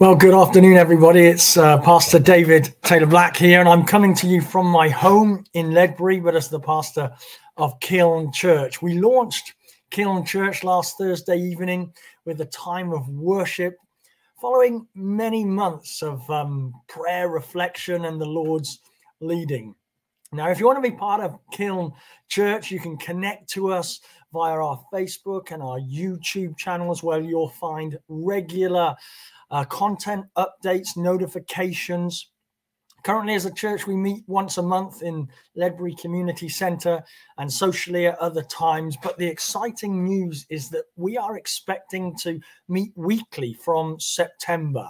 Well, good afternoon, everybody. It's uh, Pastor David Taylor Black here, and I'm coming to you from my home in Ledbury, but as the pastor of Kiln Church. We launched Kiln Church last Thursday evening with a time of worship, following many months of um, prayer, reflection, and the Lord's leading. Now, if you want to be part of Kiln Church, you can connect to us via our Facebook and our YouTube channels, where you'll find regular uh, content updates, notifications. Currently, as a church, we meet once a month in Ledbury Community Centre and socially at other times. But the exciting news is that we are expecting to meet weekly from September.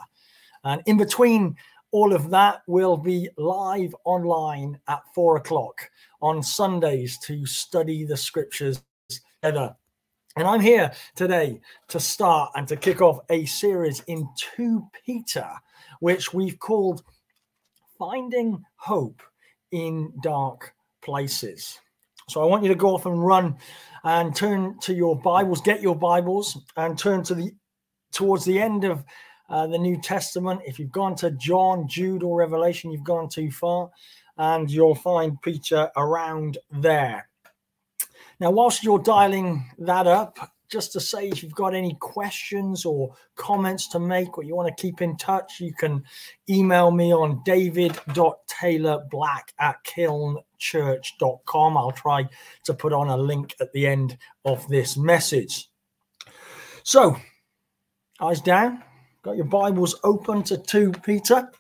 And in between all of that, we'll be live online at four o'clock on Sundays to study the scriptures together. And I'm here today to start and to kick off a series in 2 Peter, which we've called Finding Hope in Dark Places. So I want you to go off and run and turn to your Bibles, get your Bibles and turn to the towards the end of uh, the New Testament. If you've gone to John, Jude, or Revelation, you've gone too far, and you'll find Peter around there. Now, whilst you're dialing that up, just to say if you've got any questions or comments to make or you want to keep in touch, you can email me on david.taylorblack at kilnchurch.com. I'll try to put on a link at the end of this message. So, eyes down, got your Bibles open to 2 Peter.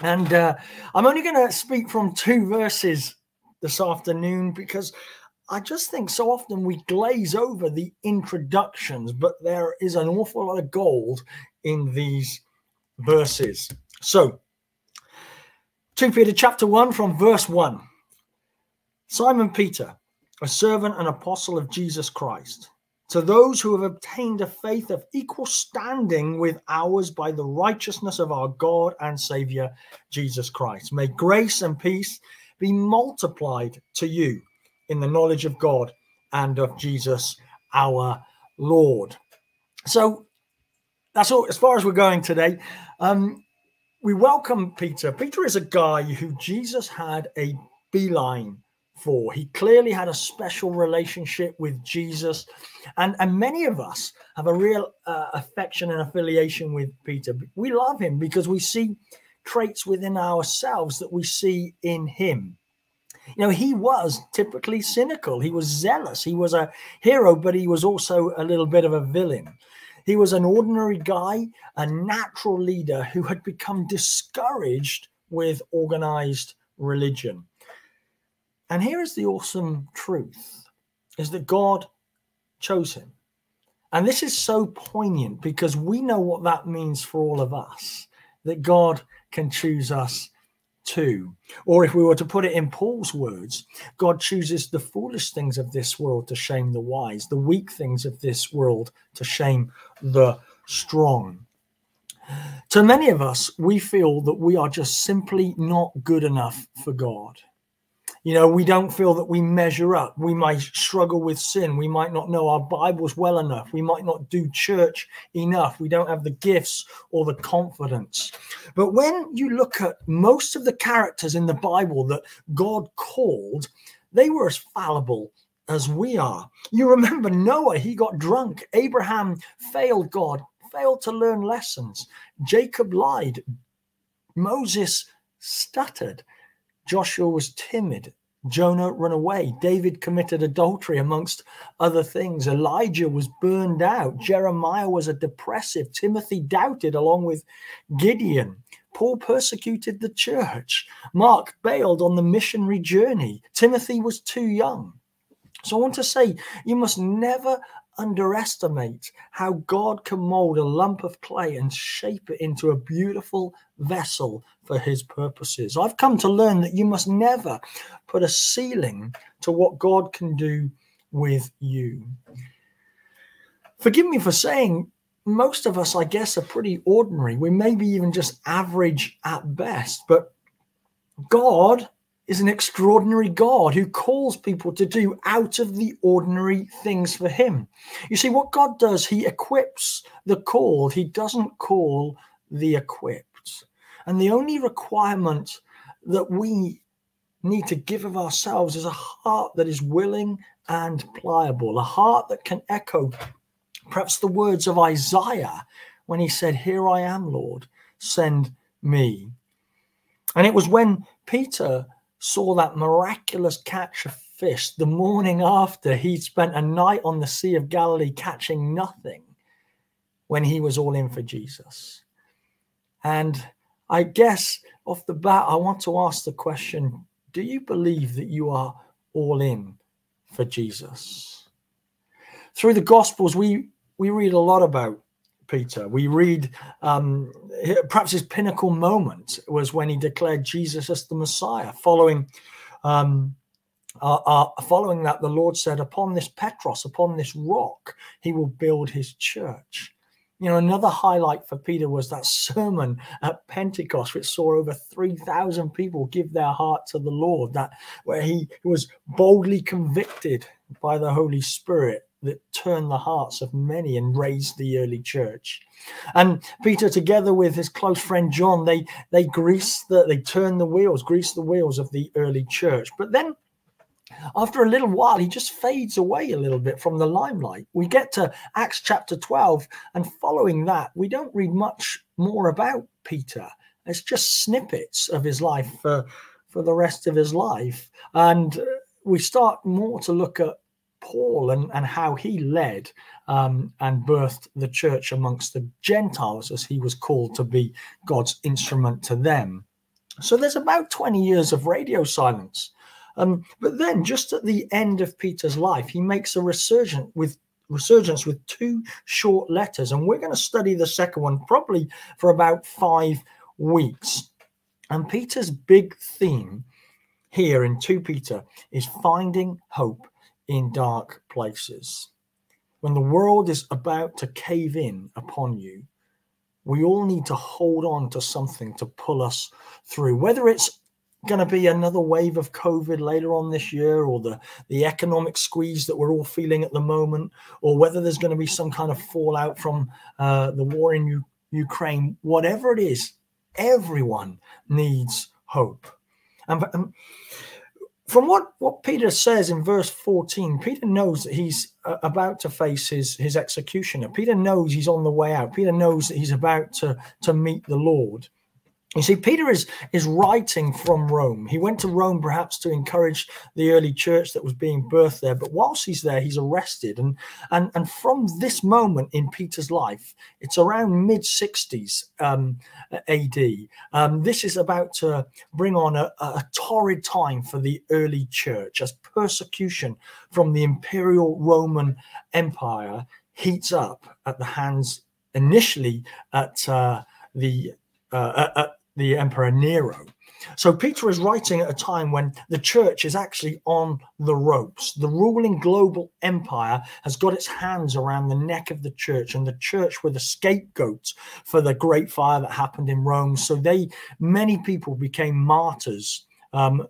And uh, I'm only going to speak from two verses this afternoon because I just think so often we glaze over the introductions, but there is an awful lot of gold in these verses. So, 2 Peter chapter 1 from verse 1. Simon Peter, a servant and apostle of Jesus Christ, to those who have obtained a faith of equal standing with ours by the righteousness of our God and Savior Jesus Christ. May grace and peace be multiplied to you in the knowledge of God and of Jesus our Lord. So that's all as far as we're going today. Um, we welcome Peter. Peter is a guy who Jesus had a beeline for. He clearly had a special relationship with Jesus. And, and many of us have a real uh, affection and affiliation with Peter. We love him because we see traits within ourselves that we see in him. You know, he was typically cynical. He was zealous. He was a hero, but he was also a little bit of a villain. He was an ordinary guy, a natural leader who had become discouraged with organized religion. And here is the awesome truth is that God chose him. And this is so poignant because we know what that means for all of us that God can choose us too. Or if we were to put it in Paul's words, God chooses the foolish things of this world to shame the wise, the weak things of this world to shame the strong. To many of us, we feel that we are just simply not good enough for God. You know, we don't feel that we measure up. We might struggle with sin. We might not know our Bibles well enough. We might not do church enough. We don't have the gifts or the confidence. But when you look at most of the characters in the Bible that God called, they were as fallible as we are. You remember Noah, he got drunk. Abraham failed God, failed to learn lessons. Jacob lied. Moses stuttered. Joshua was timid. Jonah ran away. David committed adultery, amongst other things. Elijah was burned out. Jeremiah was a depressive. Timothy doubted, along with Gideon. Paul persecuted the church. Mark bailed on the missionary journey. Timothy was too young. So I want to say you must never underestimate how God can mold a lump of clay and shape it into a beautiful vessel for his purposes. I've come to learn that you must never put a ceiling to what God can do with you. Forgive me for saying most of us, I guess, are pretty ordinary. We may be even just average at best, but God is an extraordinary God who calls people to do out of the ordinary things for Him. You see, what God does, He equips the called, He doesn't call the equipped. And the only requirement that we need to give of ourselves is a heart that is willing and pliable, a heart that can echo perhaps the words of Isaiah when he said, Here I am, Lord, send me. And it was when Peter saw that miraculous catch of fish the morning after he'd spent a night on the Sea of Galilee catching nothing when he was all in for Jesus. And I guess off the bat, I want to ask the question do you believe that you are all in for Jesus? Through the Gospels, we, we read a lot about Peter. We read um, perhaps his pinnacle moment was when he declared Jesus as the Messiah. Following, um, uh, uh, following that, the Lord said, "Upon this Petros, upon this rock, He will build His church." You know, another highlight for Peter was that sermon at Pentecost, which saw over 3,000 people give their heart to the Lord, that where he was boldly convicted by the Holy Spirit that turned the hearts of many and raised the early church. And Peter, together with his close friend John, they they grease the they turn the wheels, grease the wheels of the early church. But then after a little while, he just fades away a little bit from the limelight. We get to Acts chapter 12, and following that, we don't read much more about Peter. It's just snippets of his life for, for the rest of his life. And uh, we start more to look at Paul and, and how he led um, and birthed the church amongst the Gentiles, as he was called to be God's instrument to them. So there's about 20 years of radio silence. Um, but then, just at the end of Peter's life, he makes a resurgence with resurgence with two short letters, and we're going to study the second one probably for about five weeks. And Peter's big theme here in 2 Peter is finding hope in dark places. When the world is about to cave in upon you, we all need to hold on to something to pull us through, whether it's going to be another wave of COVID later on this year, or the, the economic squeeze that we're all feeling at the moment, or whether there's going to be some kind of fallout from uh, the war in U- Ukraine, whatever it is, everyone needs hope. And, and from what, what Peter says in verse 14, Peter knows that he's uh, about to face his, his executioner. Peter knows he's on the way out. Peter knows that he's about to, to meet the Lord. You see, Peter is, is writing from Rome. He went to Rome perhaps to encourage the early church that was being birthed there. But whilst he's there, he's arrested. And, and, and from this moment in Peter's life, it's around mid 60s um, AD. Um, this is about to bring on a, a torrid time for the early church as persecution from the imperial Roman Empire heats up at the hands initially at uh, the uh, at, the Emperor Nero. So Peter is writing at a time when the church is actually on the ropes. The ruling global empire has got its hands around the neck of the church, and the church were the scapegoats for the great fire that happened in Rome. So they, many people became martyrs. Um,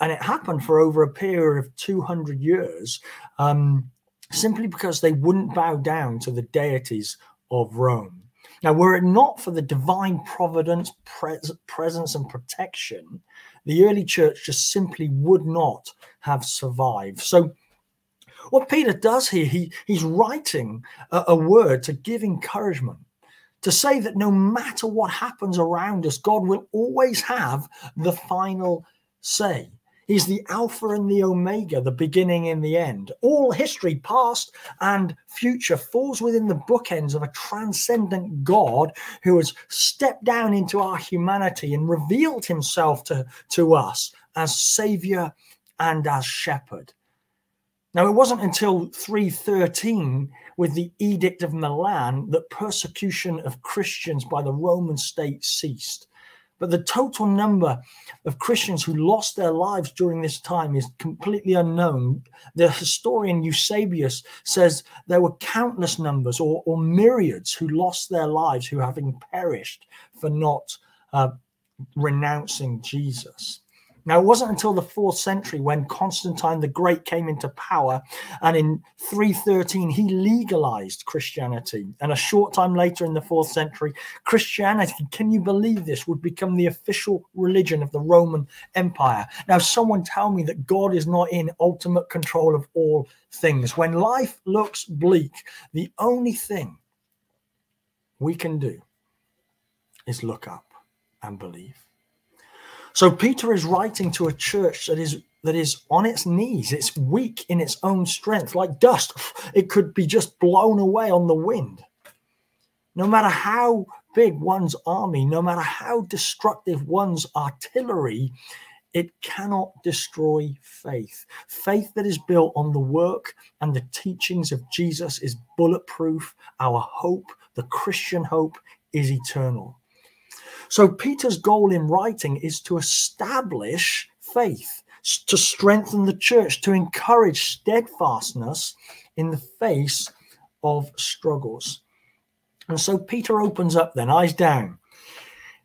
and it happened for over a period of 200 years, um, simply because they wouldn't bow down to the deities of Rome. Now, were it not for the divine providence, pres- presence, and protection, the early church just simply would not have survived. So, what Peter does here, he, he's writing a, a word to give encouragement, to say that no matter what happens around us, God will always have the final say. He's the Alpha and the Omega, the beginning and the end. All history, past and future, falls within the bookends of a transcendent God who has stepped down into our humanity and revealed himself to, to us as Savior and as Shepherd. Now, it wasn't until 313 with the Edict of Milan that persecution of Christians by the Roman state ceased. But the total number of Christians who lost their lives during this time is completely unknown. The historian Eusebius says there were countless numbers or, or myriads who lost their lives, who having perished for not uh, renouncing Jesus. Now, it wasn't until the fourth century when Constantine the Great came into power, and in 313 he legalized Christianity. And a short time later, in the fourth century, Christianity, can you believe this, would become the official religion of the Roman Empire. Now, someone tell me that God is not in ultimate control of all things. When life looks bleak, the only thing we can do is look up and believe. So Peter is writing to a church that is that is on its knees. It's weak in its own strength, like dust. It could be just blown away on the wind. No matter how big one's army, no matter how destructive one's artillery, it cannot destroy faith. Faith that is built on the work and the teachings of Jesus is bulletproof. Our hope, the Christian hope, is eternal. So Peter's goal in writing is to establish faith, to strengthen the church, to encourage steadfastness in the face of struggles. And so Peter opens up then, eyes down.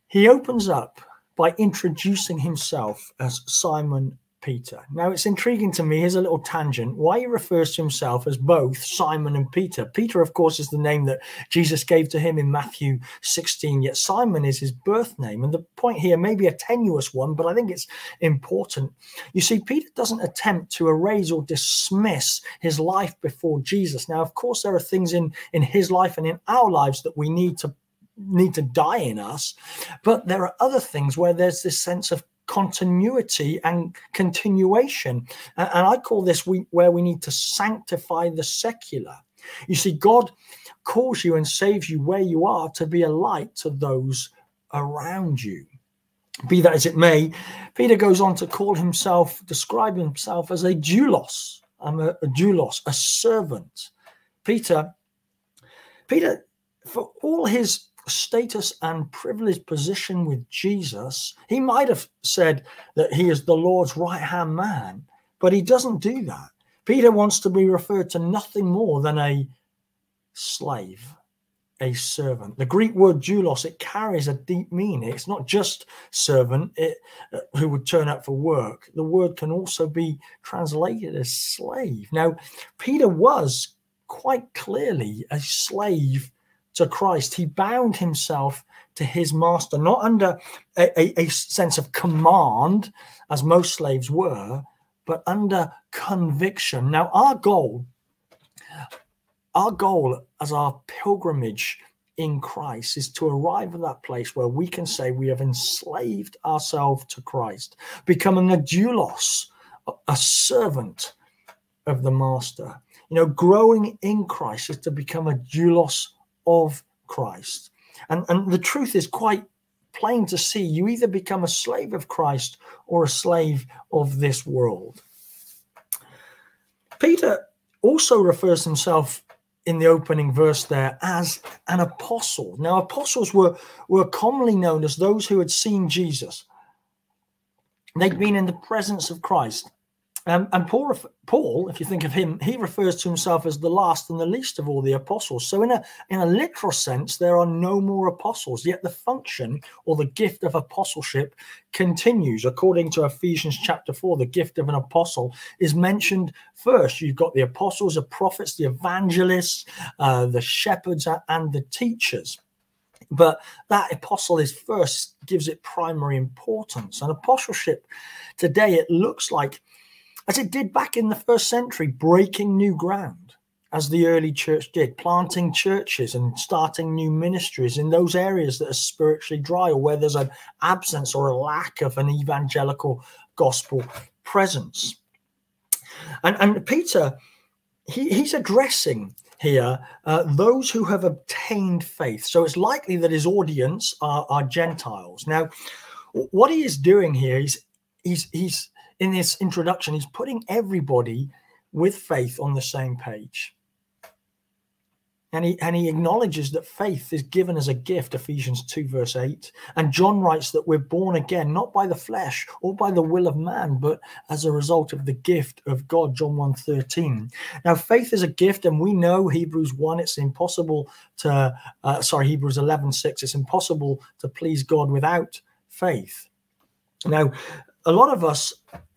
He opens up by introducing himself as Simon Peter. Now, it's intriguing to me. Here's a little tangent. Why he refers to himself as both Simon and Peter. Peter, of course, is the name that Jesus gave to him in Matthew 16, yet Simon is his birth name. And the point here may be a tenuous one, but I think it's important. You see, Peter doesn't attempt to erase or dismiss his life before Jesus. Now, of course, there are things in, in his life and in our lives that we need to need to die in us but there are other things where there's this sense of continuity and continuation. And, I call this where we need to sanctify the secular. You see, God calls you and saves you where you are to be a light to those around you. Be that as it may, Peter goes on to call himself, describe himself as a doulos. I'm a, a doulos, a servant. Peter, Peter, for all his status and privileged position with Jesus, he might have said that he is the Lord's right hand man, but he doesn't do that. Peter wants to be referred to nothing more than a slave, a servant. The Greek word doulos, it carries a deep meaning. It's not just servant it, uh, who would turn up for work. The word can also be translated as slave. Now, Peter was quite clearly a slave to Christ. He bound himself to his master, not under a, a, a, sense of command, as most slaves were, but under conviction. Now, our goal, our goal as our pilgrimage in Christ is to arrive at that place where we can say we have enslaved ourselves to Christ, becoming a doulos, a servant of the master. You know, growing in Christ is to become a doulos of Christ. And, and the truth is quite plain to see. You either become a slave of Christ or a slave of this world. Peter also refers himself in the opening verse there as an apostle. Now, apostles were, were commonly known as those who had seen Jesus. They'd been in the presence of Christ. Um, and Paul, Paul, if you think of him, he refers to himself as the last and the least of all the apostles. So, in a in a literal sense, there are no more apostles. Yet the function or the gift of apostleship continues. According to Ephesians chapter four, the gift of an apostle is mentioned first. You've got the apostles, the prophets, the evangelists, uh, the shepherds, and the teachers but that apostle is first gives it primary importance and apostleship today it looks like as it did back in the first century, breaking new ground, as the early church did, planting churches and starting new ministries in those areas that are spiritually dry or where there's an absence or a lack of an evangelical gospel presence. And, and Peter, he, he's addressing here uh, those who have obtained faith. So it's likely that his audience are, are Gentiles. Now, what he is doing here is he's he's in this introduction, he's putting everybody with faith on the same page. And he, and he acknowledges that faith is given as a gift, Ephesians 2, verse 8. And John writes that we're born again, not by the flesh or by the will of man, but as a result of the gift of God, John 1 13. Now, faith is a gift, and we know Hebrews 1, it's impossible to, uh, sorry, Hebrews 11 6, it's impossible to please God without faith. Now, a lot of us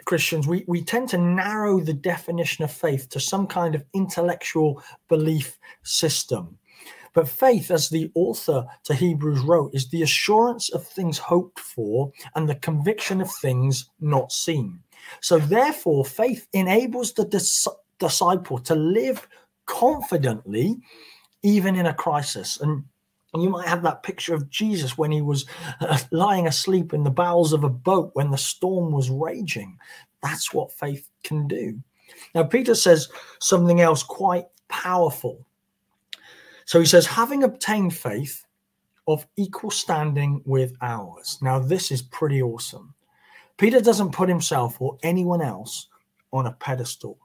Christians, we, we tend to narrow the definition of faith to some kind of intellectual belief system. But faith, as the author to Hebrews wrote, is the assurance of things hoped for and the conviction of things not seen. So, therefore, faith enables the dis- disciple to live confidently even in a crisis. And and you might have that picture of Jesus when he was uh, lying asleep in the bowels of a boat when the storm was raging. That's what faith can do. Now, Peter says something else quite powerful. So he says, having obtained faith of equal standing with ours. Now, this is pretty awesome. Peter doesn't put himself or anyone else on a pedestal.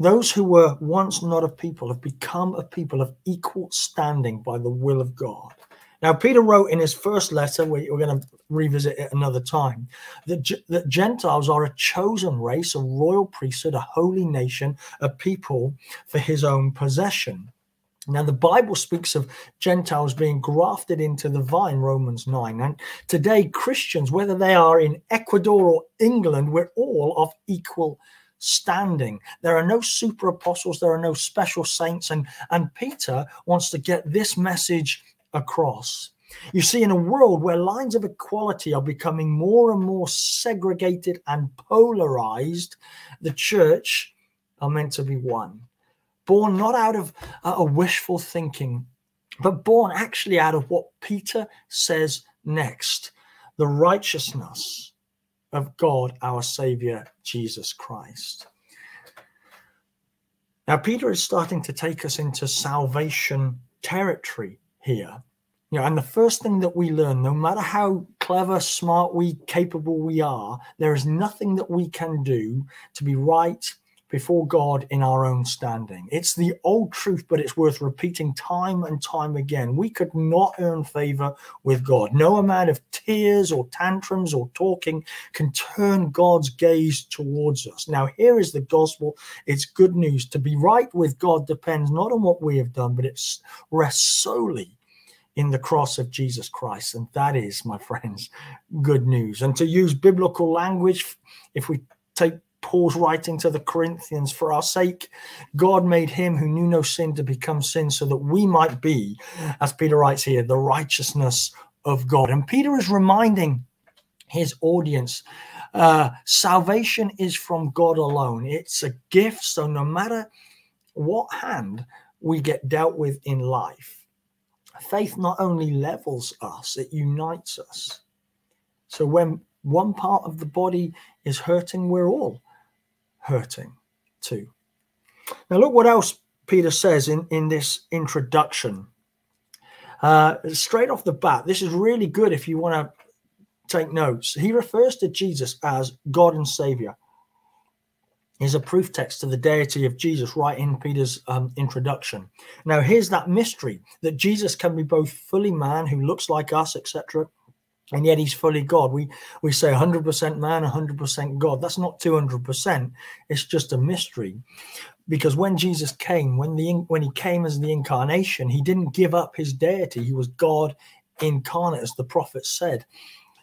Those who were once not a people have become a people of equal standing by the will of God. Now, Peter wrote in his first letter, we're going to revisit it another time, that, that Gentiles are a chosen race, a royal priesthood, a holy nation, a people for his own possession. Now, the Bible speaks of Gentiles being grafted into the vine, Romans 9. And today, Christians, whether they are in Ecuador or England, we're all of equal standing. There are no super apostles, there are no special saints. And, and Peter wants to get this message across. You see, in a world where lines of equality are becoming more and more segregated and polarized, the church are meant to be one. Born not out of a wishful thinking, but born actually out of what Peter says next the righteousness of God, our Savior, Jesus Christ. Now, Peter is starting to take us into salvation territory here. You know, and the first thing that we learn, no matter how clever, smart we, capable we are, there is nothing that we can do to be right before God in our own standing. It's the old truth, but it's worth repeating time and time again. We could not earn favor with God. No amount of tears or tantrums or talking can turn God's gaze towards us. Now, here is the gospel. It's good news. To be right with God depends not on what we have done, but it rests solely in the cross of Jesus Christ. And that is, my friends, good news. And to use biblical language, if we take Paul's writing to the Corinthians, for our sake, God made him who knew no sin to become sin so that we might be, as Peter writes here, the righteousness of God. And Peter is reminding his audience uh, salvation is from God alone, it's a gift. So no matter what hand we get dealt with in life, faith not only levels us, it unites us. So when one part of the body is hurting, we're all hurting too. Now, look what else Peter says in, in this introduction. Uh, straight off the bat, this is really good if you want to take notes. He refers to Jesus as God and Savior. Is a proof text to the deity of Jesus right in Peter's um, introduction. Now, here's that mystery that Jesus can be both fully man who looks like us, etc., and yet he's fully God. We we say 100% man, 100% God. That's not 200%. It's just a mystery, because when Jesus came, when the when he came as the incarnation, he didn't give up his deity. He was God incarnate, as the prophet said.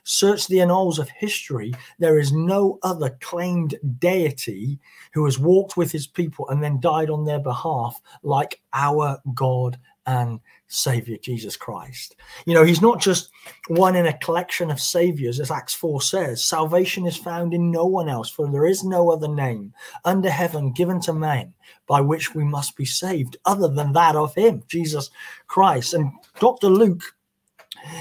Search the annals of history. There is no other claimed deity who has walked with his people and then died on their behalf like our God and Savior Jesus Christ. You know, he's not just one in a collection of saviors, as Acts 4 says. Salvation is found in no one else, for there is no other name under heaven given to man by which we must be saved, other than that of him, Jesus Christ. And Dr. Luke,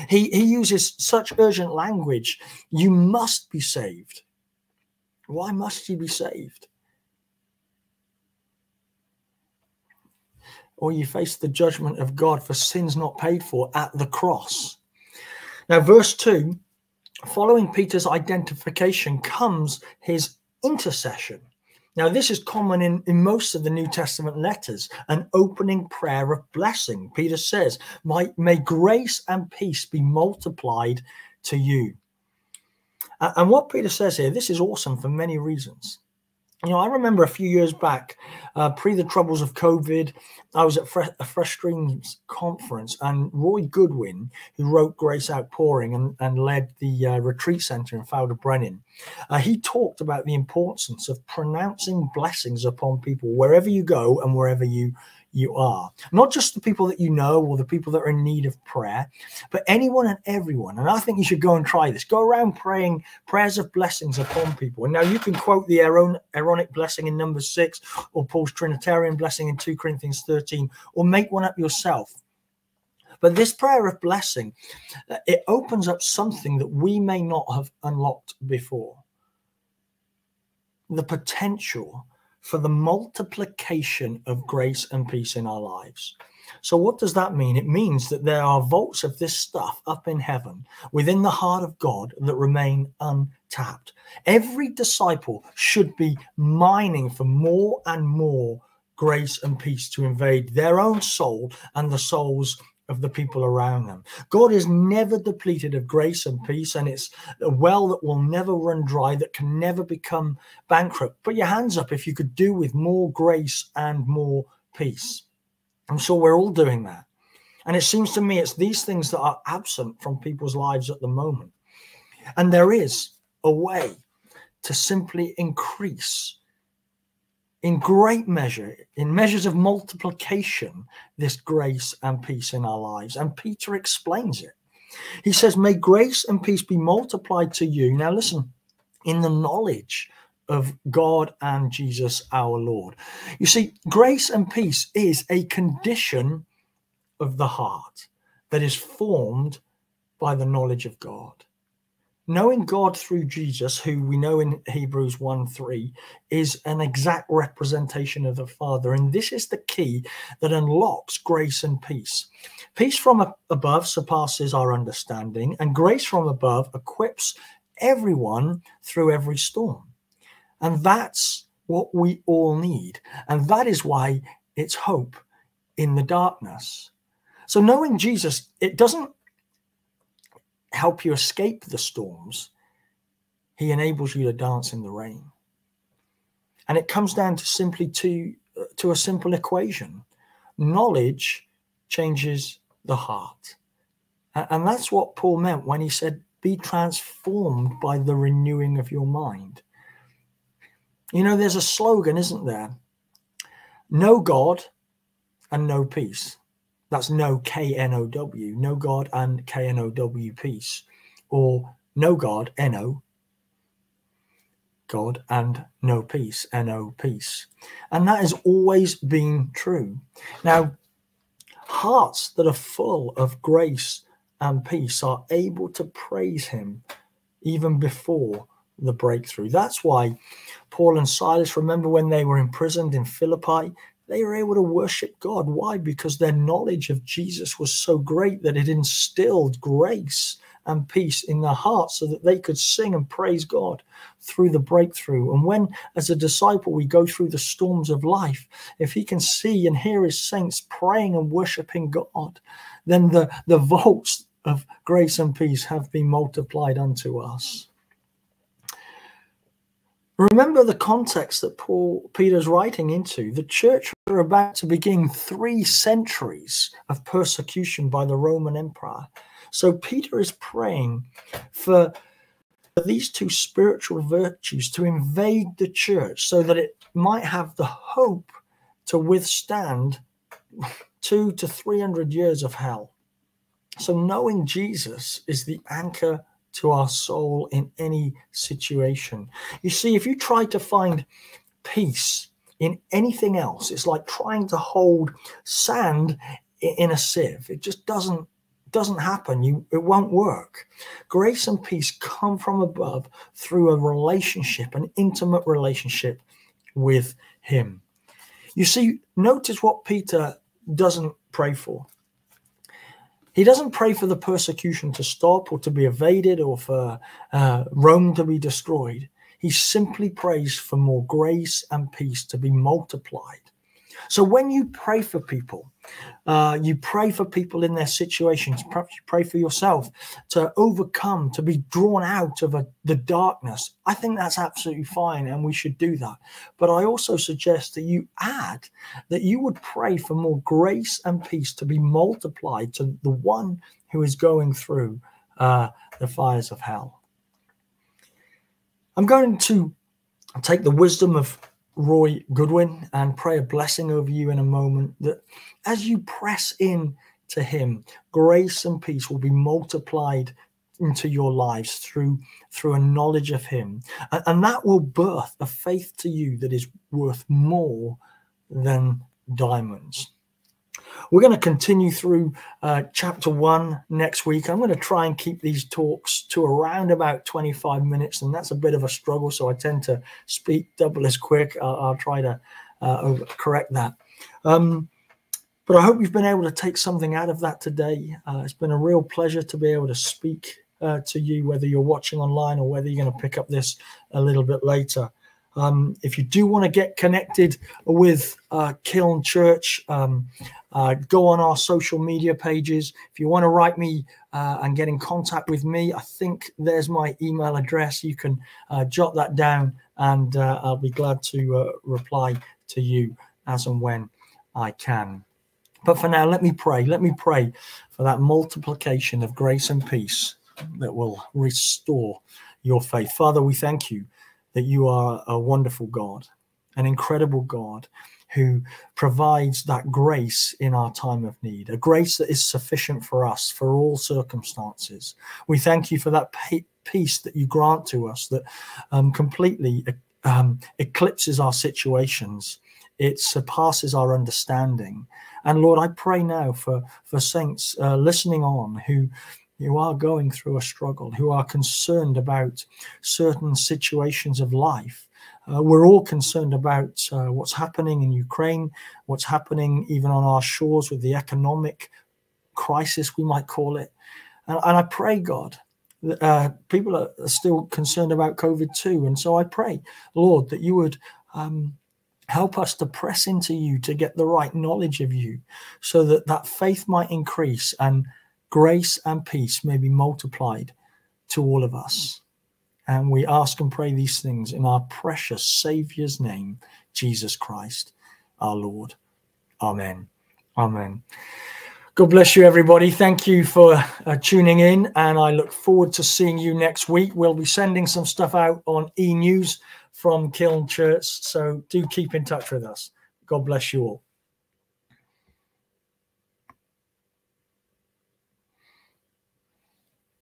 he, he uses such urgent language. You must be saved. Why must you be saved? Or you face the judgment of God for sins not paid for at the cross. Now, verse 2 following Peter's identification comes his intercession. Now, this is common in, in most of the New Testament letters, an opening prayer of blessing. Peter says, May grace and peace be multiplied to you. And what Peter says here, this is awesome for many reasons. You know, I remember a few years back, uh, pre the troubles of COVID, I was at Fre- a Fresh Streams conference, and Roy Godwin, who wrote Grace Outpouring and, and led the uh, retreat center in Ffald-y-Brenin, uh, he talked about the importance of pronouncing blessings upon people wherever you go and wherever you you are. Not just the people that you know or the people that are in need of prayer, but anyone and everyone. And I think you should go and try this. Go around praying prayers of blessings upon people. And now you can quote the Aaronic blessing in number six or Paul's Trinitarian blessing in 2 Corinthians 13 or make one up yourself. But this prayer of blessing, uh, it opens up something that we may not have unlocked before. The potential for the multiplication of grace and peace in our lives. So, what does that mean? It means that there are vaults of this stuff up in heaven within the heart of God that remain untapped. Every disciple should be mining for more and more grace and peace to invade their own soul and the souls of the people around them. God is never depleted of grace and peace, and it's a well that will never run dry, that can never become bankrupt. Put your hands up if you could do with more grace and more peace. I'm sure we're all doing that. And it seems to me it's these things that are absent from people's lives at the moment. And there is a way to simply increase in great measure, in measures of multiplication, this grace and peace in our lives. And Peter explains it. He says, May grace and peace be multiplied to you. Now, listen, in the knowledge of God and Jesus our Lord. You see, grace and peace is a condition of the heart that is formed by the knowledge of God knowing God through Jesus, who we know in Hebrews 1 3, is an exact representation of the Father. And this is the key that unlocks grace and peace. Peace from above surpasses our understanding, and grace from above equips everyone through every storm. And that's what we all need. And that is why it's hope in the darkness. So, knowing Jesus, it doesn't help you escape the storms, he enables you to dance in the rain. And it comes down to simply to, uh, to a simple equation. Knowledge changes the heart. And that's what Paul meant when he said, be transformed by the renewing of your mind. You know, there's a slogan, isn't there? No God and no peace. That's no K N O W, no God and K N O W peace, or no God, N O, God and no peace, N O peace. And that has always been true. Now, hearts that are full of grace and peace are able to praise Him even before the breakthrough. That's why Paul and Silas, remember when they were imprisoned in Philippi, they were able to worship God. Why? Because their knowledge of Jesus was so great that it instilled grace and peace in their hearts so that they could sing and praise God through the breakthrough. And when, as a disciple, we go through the storms of life, if he can see and hear his saints praying and worshiping God, then the, the vaults of grace and peace have been multiplied unto us. Remember the context that Paul Peter's writing into. The church are about to begin three centuries of persecution by the Roman Empire. So Peter is praying for these two spiritual virtues to invade the church so that it might have the hope to withstand two to three hundred years of hell. So knowing Jesus is the anchor to our soul in any situation. You see, if you try to find peace in anything else, it's like trying to hold sand in a sieve. It just doesn't doesn't happen. You it won't work. Grace and peace come from above through a relationship, an intimate relationship with him. You see, notice what Peter doesn't pray for. He doesn't pray for the persecution to stop or to be evaded or for uh, Rome to be destroyed. He simply prays for more grace and peace to be multiplied. So when you pray for people, uh, you pray for people in their situations. Perhaps you pray for yourself to overcome, to be drawn out of a, the darkness. I think that's absolutely fine, and we should do that. But I also suggest that you add that you would pray for more grace and peace to be multiplied to the one who is going through uh, the fires of hell. I'm going to take the wisdom of Roy Godwin and pray a blessing over you in a moment that as you press in to him, grace and peace will be multiplied into your lives through through a knowledge of him. And, and that will birth a faith to you that is worth more than diamonds we're going to continue through uh, chapter one next week. I'm going to try and keep these talks to around about 25 minutes, and that's a bit of a struggle. So I tend to speak double as quick. I'll, I'll try to uh, correct that. Um, but I hope you've been able to take something out of that today. Uh, it's been a real pleasure to be able to speak uh, to you, whether you're watching online or whether you're going to pick up this a little bit later. Um, if you do want to get connected with uh, Kiln Church, um, uh, go on our social media pages. If you want to write me uh, and get in contact with me, I think there's my email address. You can uh, jot that down and uh, I'll be glad to uh, reply to you as and when I can. But for now, let me pray. Let me pray for that multiplication of grace and peace that will restore your faith. Father, we thank you that you are a wonderful God, an incredible God who provides that grace in our time of need, a grace that is sufficient for us for all circumstances. We thank you for that peace that you grant to us that um, completely um, eclipses our situations. It surpasses our understanding. And Lord, I pray now for, for saints uh, listening on who who are going through a struggle, who are concerned about certain situations of life. Uh, we're all concerned about uh, what's happening in Ukraine, what's happening even on our shores with the economic crisis, we might call it. And, and I pray, God, that uh, people are still concerned about COVID too. And so I pray, Lord, that you would um, help us to press into you to get the right knowledge of you so that that faith might increase and grace and peace may be multiplied to all of us. And we ask and pray these things in our precious Saviour's name, Jesus Christ, our Lord. Amen. Amen. God bless you, everybody. Thank you for uh, tuning in, and I look forward to seeing you next week. We'll be sending some stuff out on e news from Kiln Church, so do keep in touch with us. God bless you all.